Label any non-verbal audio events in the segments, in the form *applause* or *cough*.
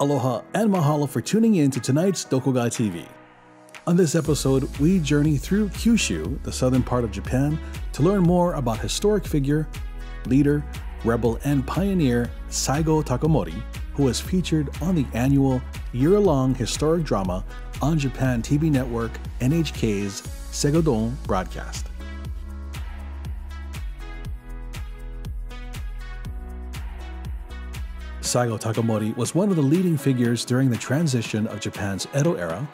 Aloha and mahalo for tuning in to tonight's Doko Ga TV. On this episode, we journey through Kyushu, the southern part of Japan, to learn more about historic figure, leader, rebel, and pioneer Saigo Takamori, who was featured on the annual year long historic drama on Japan TV network NHK's Segodon broadcast. Saigo Takamori was one of the leading figures during the transition of Japan's Edo era,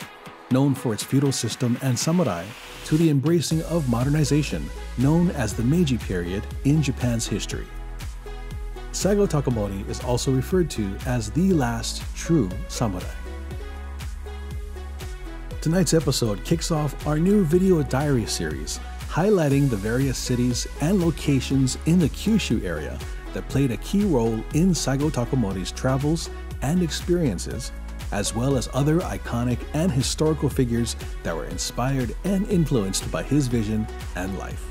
known for its feudal system and samurai, to the embracing of modernization, known as the Meiji period in Japan's history. Saigo Takamori is also referred to as the last true samurai. Tonight's episode kicks off our new video diary series, highlighting the various cities and locations in the Kyushu area that played a key role in Saigo Takamori's travels and experiences, as well as other iconic and historical figures that were inspired and influenced by his vision and life.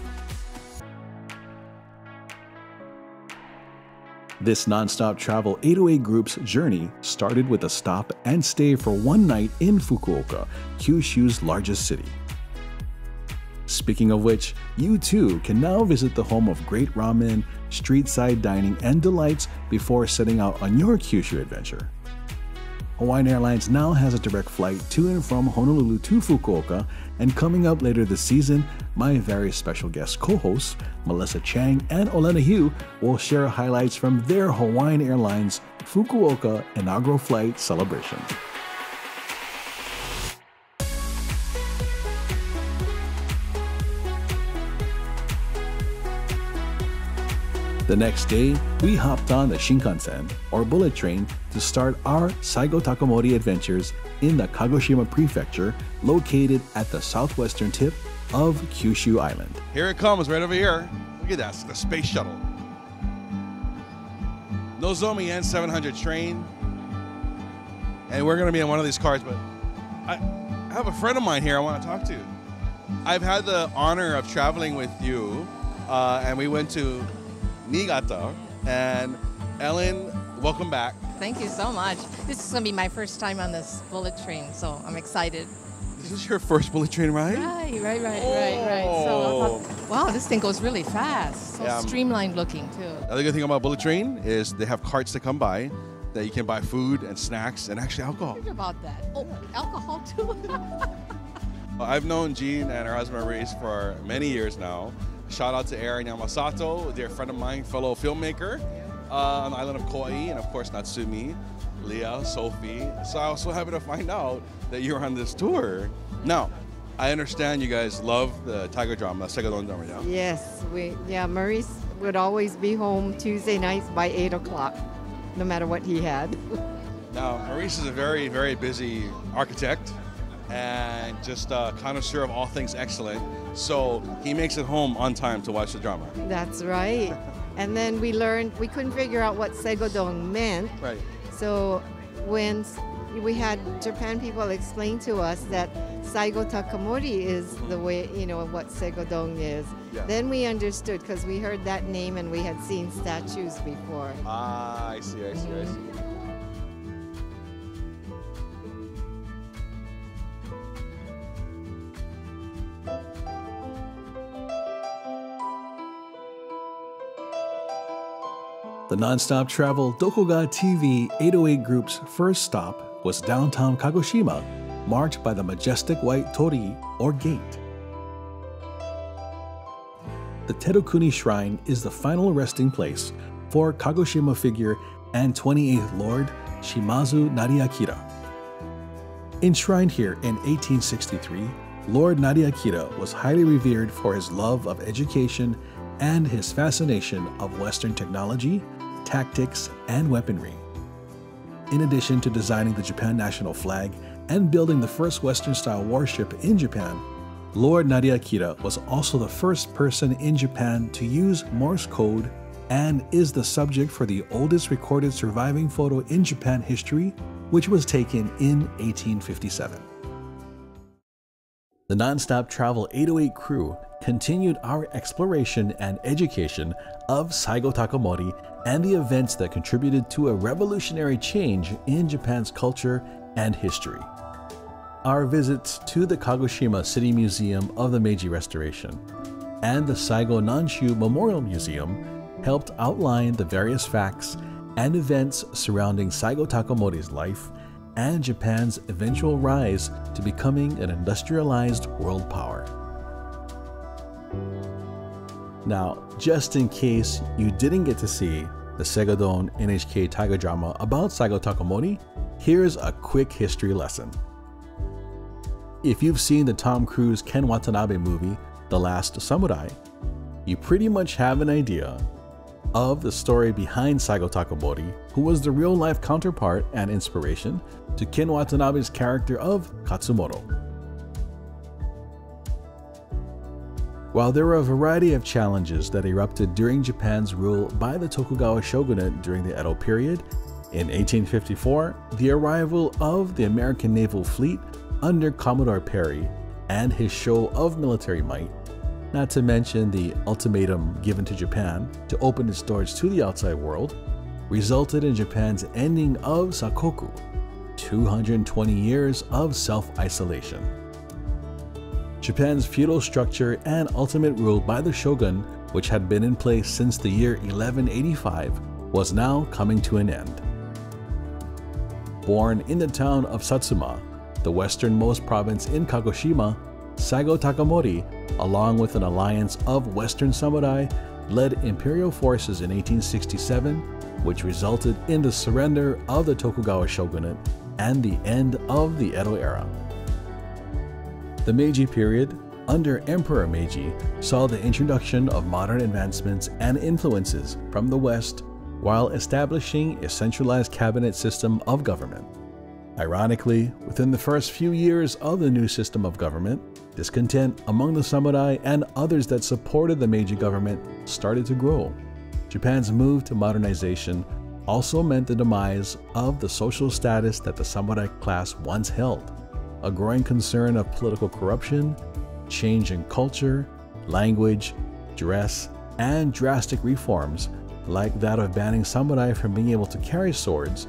This nonstop travel 808 group's journey started with a stop and stay for one night in Fukuoka, Kyushu's largest city. Speaking of which, you too can now visit the home of great ramen, street side dining, and delights before setting out on your Kyushu adventure. Hawaiian Airlines now has a direct flight to and from Honolulu to Fukuoka, and coming up later this season, my very special guest co hosts, Melissa Chang and Olena Heu, will share highlights from their Hawaiian Airlines Fukuoka inaugural flight celebration. The next day, we hopped on the Shinkansen, or bullet train, to start our Saigo Takamori adventures in the Kagoshima Prefecture, located at the southwestern tip of Kyushu Island. Here it comes, right over here. Look at that, the space shuttle. Nozomi N700 train. And we're going to be in one of these cars, but I, I have a friend of mine here I want to talk to. I've had the honor of traveling with you, uh, and we went to Niigata. And Ellen, welcome back. Thank you so much. This is going to be my first time on this bullet train, so I'm excited. This is your first bullet train ride? Right, right, right, right, right. So, Oh. wow, this thing goes really fast. So Yeah, um, streamlined looking too. The other good thing about Bullet Train is they have carts that come by that you can buy food and snacks and actually alcohol. About that? Oh, alcohol too. *laughs* I've known Jean and her husband Maurice for many years now. Shout out to Aaron Yamasato, dear friend of mine, fellow filmmaker uh, on the island of Kauai, and of course Natsumi, Leah, Sophie. So I was so happy to find out that you're on this tour. Now, I understand you guys love the Taiga drama, Segodon drama, yeah? Yes, we yeah. Maurice would always be home Tuesday nights by eight o'clock, no matter what he had. *laughs* Now, Maurice is a very, very busy architect and just a connoisseur of all things excellent. So he makes it home on time to watch the drama. That's right. *laughs* And then we learned we couldn't figure out what segodon meant. Right. So when we had Japan people explain to us that Saigo Takamori is the way you know what segodon is. Yeah. Then we understood because we heard that name and we had seen statues before. Ah, I see, I see, I see. The nonstop travel Dokuga TV 808 group's first stop was downtown Kagoshima, marked by the majestic white torii or gate. The Terukuni Shrine is the final resting place for Kagoshima figure and 28th Lord Shimazu Nariakira. Enshrined here in 1863, Lord Nariakira was highly revered for his love of education and his fascination of Western technology, tactics, and weaponry. In addition to designing the Japan national flag and building the first Western style warship in Japan, Lord Nariakira was also the first person in Japan to use Morse code and is the subject for the oldest recorded surviving photo in Japan history, which was taken in 1857. The Nonstop Travel 808 crew continued our exploration and education of Saigo Takamori and the events that contributed to a revolutionary change in Japan's culture and history. Our visits to the Kagoshima City Museum of the Meiji Restoration and the Saigo Nanshu Memorial Museum helped outline the various facts and events surrounding Saigo Takamori's life and Japan's eventual rise to becoming an industrialized world power. Now, just in case you didn't get to see the Segodon NHK Taiga drama about Saigo Takamori, here's a quick history lesson. If you've seen the Tom Cruise Ken Watanabe movie, The Last Samurai, you pretty much have an idea of the story behind Saigo Takamori, who was the real life counterpart and inspiration to Ken Watanabe's character of Katsumoto. While there were a variety of challenges that erupted during Japan's rule by the Tokugawa shogunate during the Edo period, in 1854, the arrival of the American naval fleet under Commodore Perry and his show of military might, not to mention the ultimatum given to Japan to open its doors to the outside world, resulted in Japan's ending of Sakoku, 220 years of self isolation. Japan's feudal structure and ultimate rule by the shogun, which had been in place since the year 1185, was now coming to an end. Born in the town of Satsuma, the westernmost province in Kagoshima, Saigo Takamori, along with an alliance of Western samurai, led imperial forces in 1867, which resulted in the surrender of the Tokugawa shogunate and the end of the Edo era. The Meiji period, under Emperor Meiji, saw the introduction of modern advancements and influences from the West while establishing a centralized cabinet system of government. Ironically, within the first few years of the new system of government, discontent among the samurai and others that supported the Meiji government started to grow. Japan's move to modernization also meant the demise of the social status that the samurai class once held a growing concern of political corruption, change in culture, language, dress, and drastic reforms like that of banning samurai from being able to carry swords,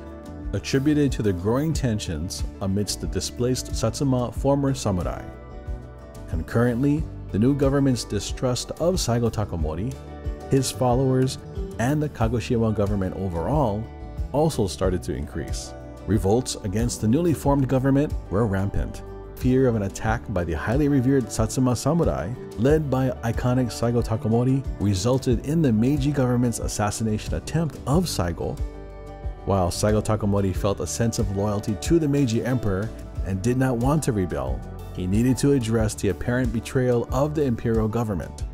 attributed to the growing tensions amidst the displaced Satsuma former samurai. Concurrently, the new government's distrust of Saigo Takamori, his followers, and the Kagoshima government overall also started to increase. Revolts against the newly formed government were rampant. Fear of an attack by the highly revered Satsuma samurai, led by iconic Saigo Takamori, resulted in the Meiji government's assassination attempt of Saigo. While Saigo Takamori felt a sense of loyalty to the Meiji emperor and did not want to rebel, he needed to address the apparent betrayal of the imperial government.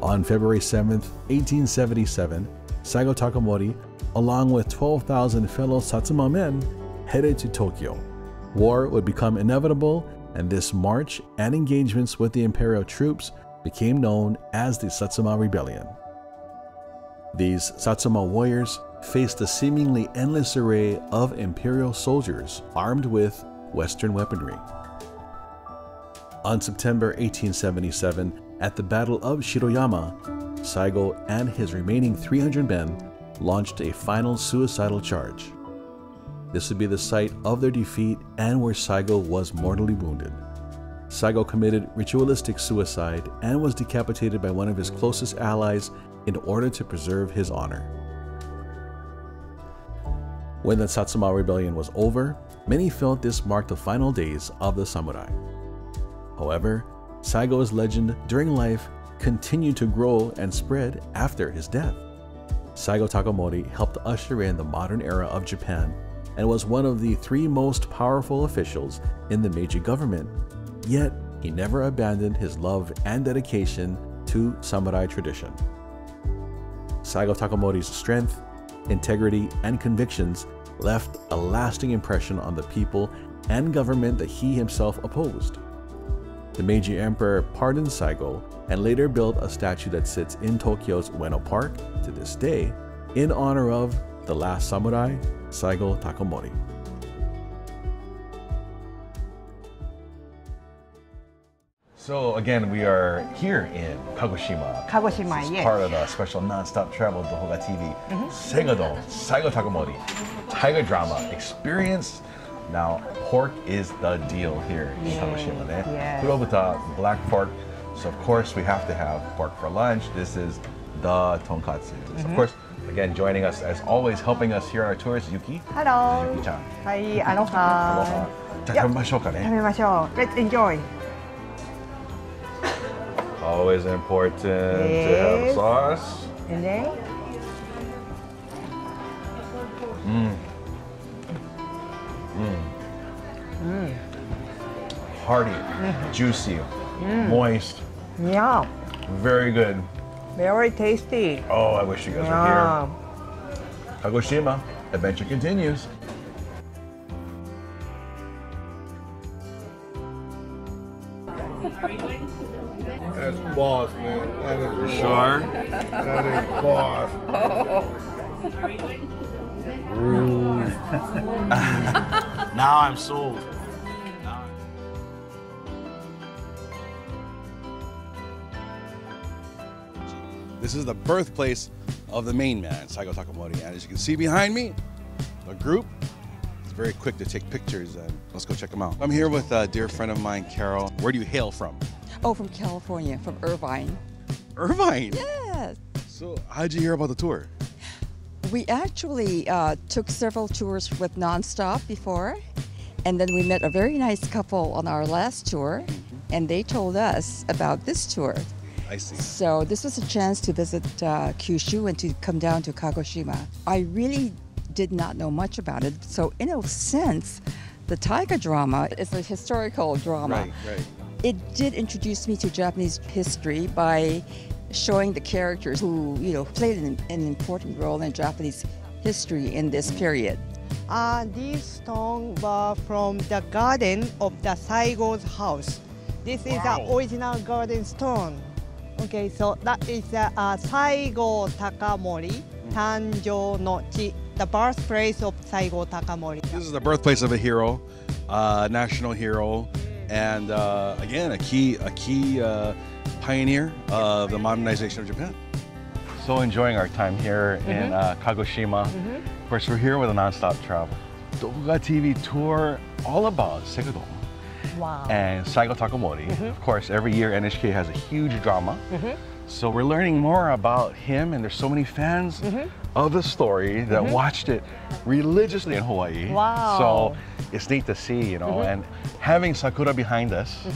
On February 7, 1877, Saigo Takamori, along with 12,000 fellow Satsuma men, headed to Tokyo. War would become inevitable, and this march and engagements with the imperial troops became known as the Satsuma Rebellion. These Satsuma warriors faced a seemingly endless array of imperial soldiers armed with Western weaponry. On September 1877, at the Battle of Shiroyama, Saigo and his remaining 300 men launched a final suicidal charge. This would be the site of their defeat and where Saigo was mortally wounded. Saigo committed ritualistic suicide and was decapitated by one of his closest allies in order to preserve his honor. When the Satsuma Rebellion was over, many felt this marked the final days of the samurai. However, Saigo's legend during life continued to grow and spread after his death. Saigo Takamori helped usher in the modern era of Japan and was one of the three most powerful officials in the Meiji government. Yet, he never abandoned his love and dedication to samurai tradition. Saigo Takamori's strength, integrity, and convictions left a lasting impression on the people and government that he himself opposed. The Meiji Emperor pardoned Saigo and later built a statue that sits in Tokyo's Ueno Park to this day in honor of the last samurai Saigo Takamori. So again, we are here in Kagoshima. Kagoshima, This is yes. part of the special non-stop travel Doko Ga TV. Mm-hmm. Segado, Saigo Takamori, Taiga Drama Experience. Now, pork is the deal here in Kagoshima. Ne? yes. Kurobuta, black pork. So of course we have to have pork for lunch. This is the tonkatsu. Of mm-hmm. course, again, joining us as always, helping us here on our tour is Yuki. Hello. Yuki-chan. はい、アロ Aloha. ハ。じゃあ食べましょうかね。食べましょう。Let's enjoy. Always important to have Yes. sauce. And then, Hearty, juicy, moist, yeah, very good. very tasty. Oh, I wish you guys were Yeah. here. Kagoshima, adventure continues. That's boss, man. That is boss. Sure. That is boss. *laughs* Now I'm sold. This is the birthplace of the main man, Saigo Takamori. And as you can see behind me, the group is very quick to take pictures. And let's go check them out. I'm here with a dear friend of mine, Carol. Where do you hail from? Oh, from California, from Irvine. Irvine. Yes. So, how'd you hear about the tour? We actually uh, took several tours with Nonstop before, and then we met a very nice couple on our last tour, and they told us about this tour. I see. So this was a chance to visit uh, Kyushu and to come down to Kagoshima. I really did not know much about it, so in a sense, the Taiga drama is a historical drama. Right, right. it did introduce me to Japanese history by showing the characters who, you know, played an, an important role in Japanese history in this period. Uh, these stones were from the garden of the Saigo's house. This is Wow. the original garden stone. Okay, so that is the uh, Saigo Takamori, Tanjo no Chi, the birthplace of Saigo Takamori. This is the birthplace of a hero, uh, national hero, and uh, again, a key, a key uh, pioneer of the modernization of Japan. So enjoying our time here in uh, Kagoshima. Of course, we're here with a non-stop travel. Doga TV tour all about Segado Wow. and Saigo Takamori. Of mm-hmm. course, every year NHK has a huge drama. Mm-hmm. So we're learning more about him, and there's so many fans mm-hmm. of the story that watched it religiously in Hawaii. Wow. So it's neat to see, you know, and having Sakura behind us.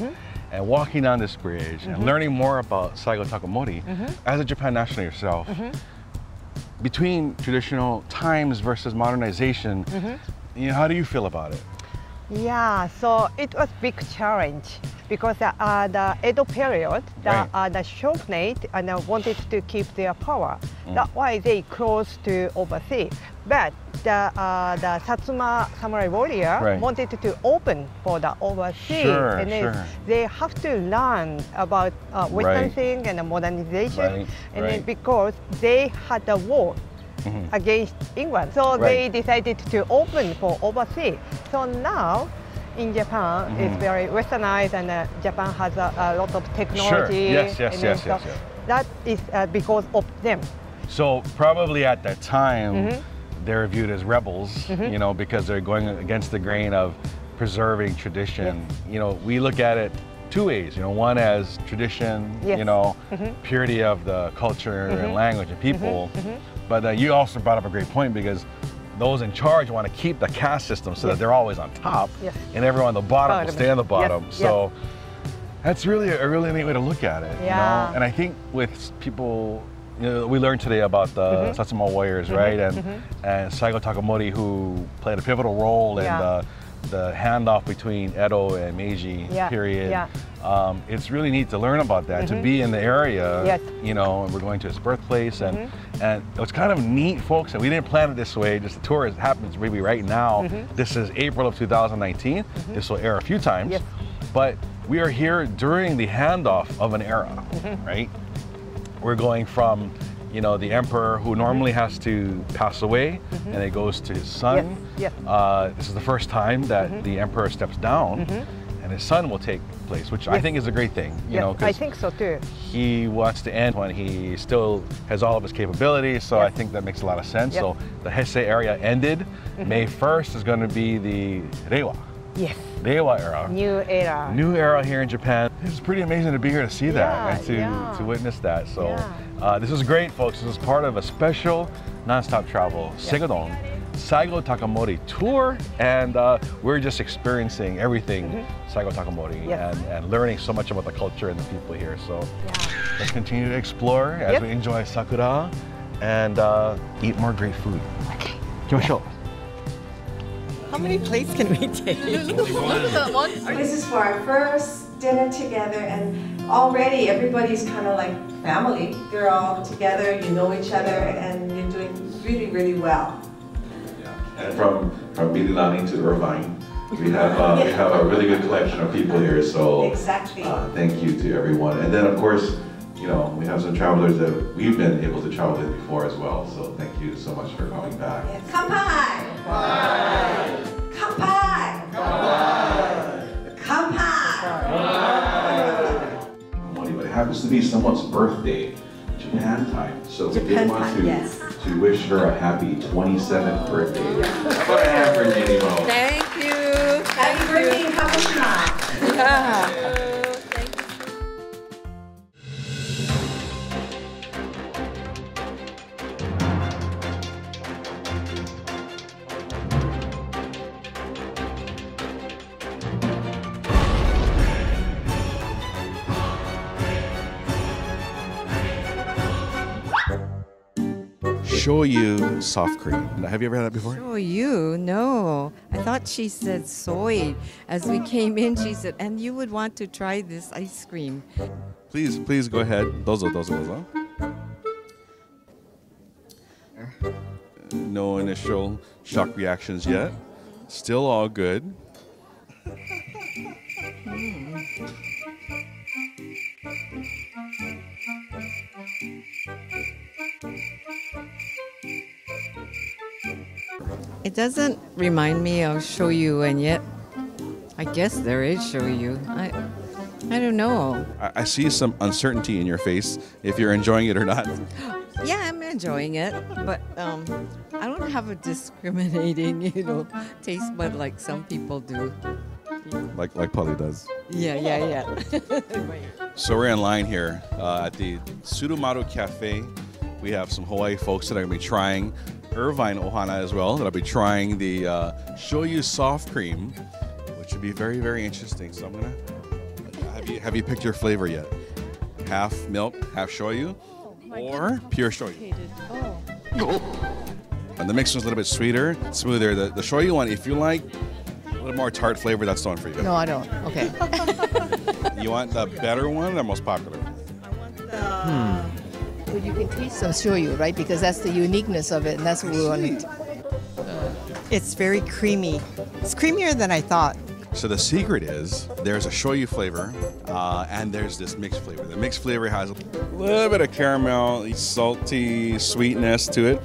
And walking down this bridge and learning more about Saigo Takamori as a Japan national yourself, between traditional times versus modernization, you know, how do you feel about it? Yeah, so it was big challenge because uh, the Edo period, the, Right. uh, the shogunate and uh, wanted to keep their power. Mm. That's why they closed to overseas. But the, uh, the Satsuma samurai warrior Right. wanted to open for the overseas, Sure, and then sure. they have to learn about uh, Western Right. thing and the modernization, and then because they had a war against England. So they decided to open for overseas. So now in Japan, Mm-hmm. it's very westernized and uh, Japan has a, a lot of technology. Yes, yes, yes, yes, so yes. That is uh, because of them. So probably at that time, Mm-hmm. they're viewed as rebels, you know, because they're going against the grain of preserving tradition. You know, we look at it two ways. You know, one as tradition, Yes. Mm-hmm. you know, purity of the culture and language and people. But uh, you also brought up a great point because those in charge want to keep the caste system so that they're always on top, Yes. and everyone on the bottom will stay on the bottom. yes. So that's really a really neat way to look at it. You Yeah. know? And I think with people, you know, we learned today about the Mm-hmm. Satsuma Warriors, right? And and Saigo Takamori, who played a pivotal role in the the handoff between Edo and Meiji Yeah, period. yeah. Um, it's really neat to learn about that, to mm-hmm. be in the area. Yes. You know, and we're going to his birthplace, and mm-hmm. and it's kind of neat, folks. And we didn't plan it this way. Just the tour happens maybe right now. Mm-hmm. This is April of 2019. This will air a few times, Yes. but we are here during the handoff of an era, right? We're going from, you know, the emperor who normally has to pass away, and it goes to his son. Yes, yes. Uh, this is the first time that the emperor steps down, and his son will take place, which I think is a great thing. You Yeah, know, I think so too. he wants to end when he still has all of his capabilities. So I think that makes a lot of sense. Yep. Mm-hmm. So the Heisei area ended. May 1st is going to be the Reiwa, Yes. Reiwa era. New era. New era here in Japan. It's pretty amazing to be here to see that Yeah, and to, yeah. to witness that. So Yeah. uh, this is great, folks. This is part of a special nonstop travel Segodon Saigo Takamori tour, and uh, we're just experiencing everything mm -hmm. Saigo Takamori yes. and, and, learning so much about the culture and the people here. So yeah. let's continue to explore as yep. we enjoy Sakura and uh, eat more great food. Okay. Kyosho. How many plates can we take? *laughs* this is for our first dinner together, and already everybody's kind of like family. They're all together, you know each other, and you're doing really, really well. And from from Mililani to Irvine, we have uh, we have a really good collection of people here. So Exactly. uh, thank you to everyone. And then of course, you know, we have some travelers that we've been able to travel with before as well. So thank you so much for coming back. Kampai! Kampai! Kampai! Money, but it happens to be someone's birthday, Japan time. So we Japan did want to yes. To wish her a happy 27th birthday. How about a hand for Jenny Mo? Thank you. Happy birthday in Kagoshima! Shoyu soft cream. Have you ever had that before? You? No. I thought she said soy. As we came in, she said, and you would want to try this ice cream. Please, please go ahead. Dozo, dozo, dozo. No initial shock reactions yet. Still all good. Hmm. It doesn't remind me of shoyu, and yet I guess there is shoyu. I, I don't know. I, I see some uncertainty in your face if you're enjoying it or not. *laughs* Yeah, I'm enjoying it, but um, I don't have a discriminating, *laughs* you know, taste bud like some people do. Like like Polly does. Yeah, yeah, yeah. *laughs* So we're in line here uh, at the Sudomaru Cafe. We have some Hawaii folks that are going to be trying Irvine Ohana as well. that I'll be trying the uh, shoyu soft cream, which would be very very interesting. So I'm gonna have you have you picked your flavor yet? Half milk, half shoyu, or pure shoyu. *laughs* And the mixed one's a little bit sweeter, smoother. The, the shoyu one, if you like a little more tart flavor, that's the one for you. No, I don't. Okay. *laughs* You want the better one, the most popular? Well, you can taste some shoyu, right? Because that's the uniqueness of it, and that's what we want to. It's very creamy. It's creamier than I thought. So the secret is there's a shoyu flavor uh, and there's this mixed flavor. The mixed flavor has a little bit of caramel, salty sweetness to it,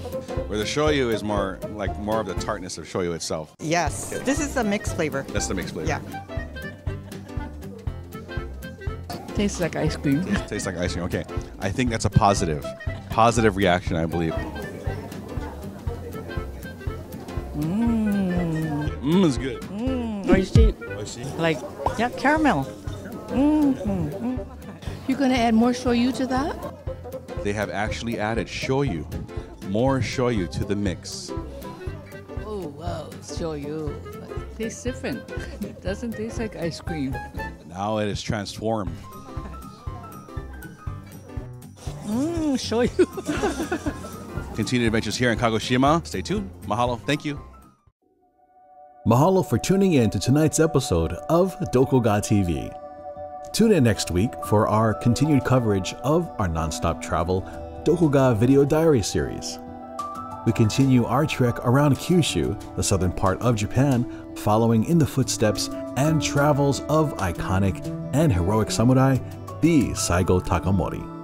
where the shoyu is more like more of the tartness of shoyu itself. Yes. This is a mixed flavor. That's the mixed flavor. Yeah. Tastes like ice cream. Tastes like ice cream. Okay, I think that's a positive, positive reaction. I believe. Mmm, Mmm is good. mmm, oishi. Oishi. Like, yeah, caramel. Mmm, mmm, mmm. You're gonna add more shoyu to that? They have actually added shoyu, more shoyu to the mix. Oh wow, shoyu. It tastes different. *laughs* It doesn't taste like ice cream. Now it is transformed. Mmm, shoyu. *laughs* Continued adventures here in Kagoshima. Stay tuned. Mahalo. Thank you. Mahalo for tuning in to tonight's episode of Doko Ga TV. Tune in next week for our continued coverage of our nonstop travel Doko Ga Video Diary series. We continue our trek around Kyushu, the southern part of Japan, following in the footsteps and travels of iconic and heroic samurai, the Saigo Takamori.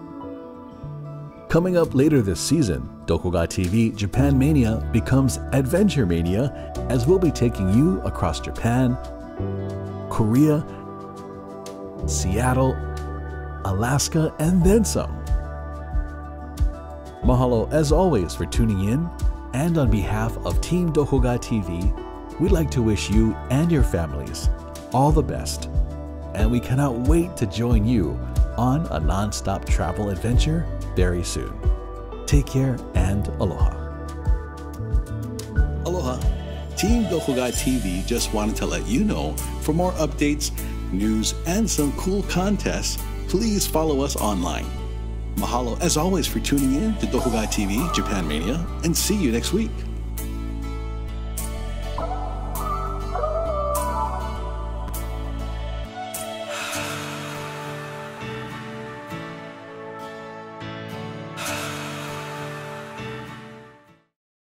Coming up later this season, Doko Ga TV Japan Mania becomes Adventure Mania as we'll be taking you across Japan, Korea, Seattle, Alaska, and then some. Mahalo as always for tuning in, and on behalf of Team Doko Ga TV, we'd like to wish you and your families all the best. And we cannot wait to join you on a non-stop travel adventure very soon. Take care and aloha. Aloha. Team Doko Ga TV just wanted to let you know for more updates, news, and some cool contests, please follow us online. Mahalo as always for tuning in to Doko Ga TV Japan Mania and see you next week.